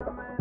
I'm a